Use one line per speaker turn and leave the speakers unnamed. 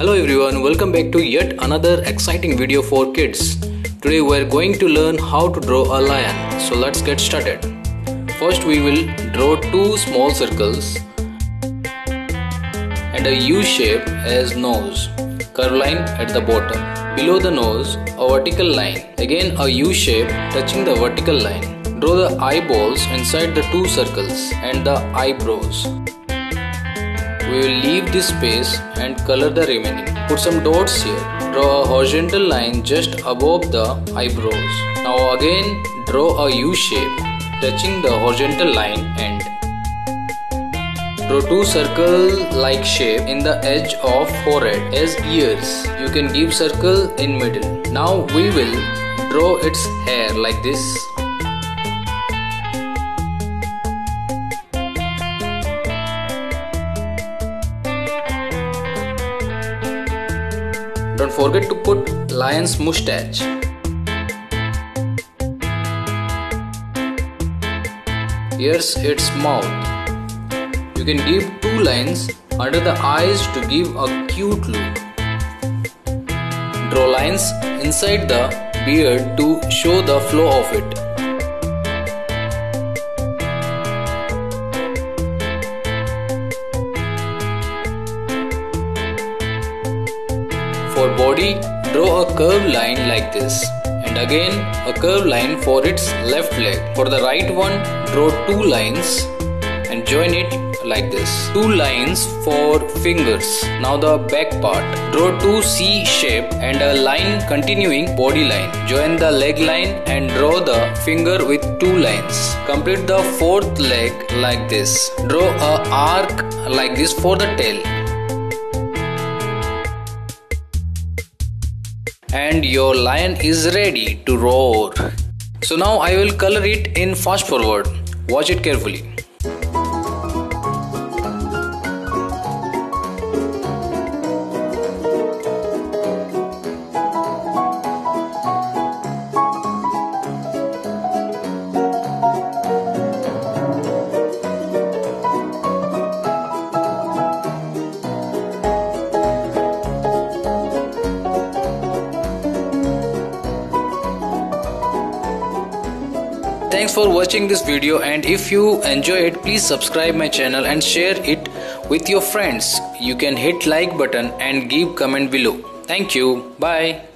Hello everyone, welcome back to yet another exciting video for kids. Today we are going to learn how to draw a lion. So let's get started. First we will draw two small circles and a U shape as nose. Curve line at the bottom. Below the nose, a vertical line. Again a U shape touching the vertical line. Draw the eyeballs inside the two circles and the eyebrows. We will leave this space and color the remaining. Put some dots here. Draw a horizontal line just above the eyebrows. Now again draw a U shape touching the horizontal line and draw two circle like shape in the edge of forehead as ears. You can give circle in middle. Now we will draw its hair like this Don't forget to put lion's mustache. Here's its mouth. You can give two lines under the eyes to give a cute look. Draw lines inside the beard to show the flow of it. For body, draw a curved line like this and again a curved line for its left leg. For the right one, draw two lines and join it like this. Two lines for fingers. Now the back part. Draw two C shape and a line continuing body line. Join the leg line and draw the finger with two lines. Complete the fourth leg like this. Draw a arc like this for the tail. And your lion is ready to roar. So now I will color it in fast forward. Watch it carefully. Thanks for watching this video and if you enjoy it please subscribe my channel and share it with your friends. You can hit like button and give comment below. Thank you. Bye.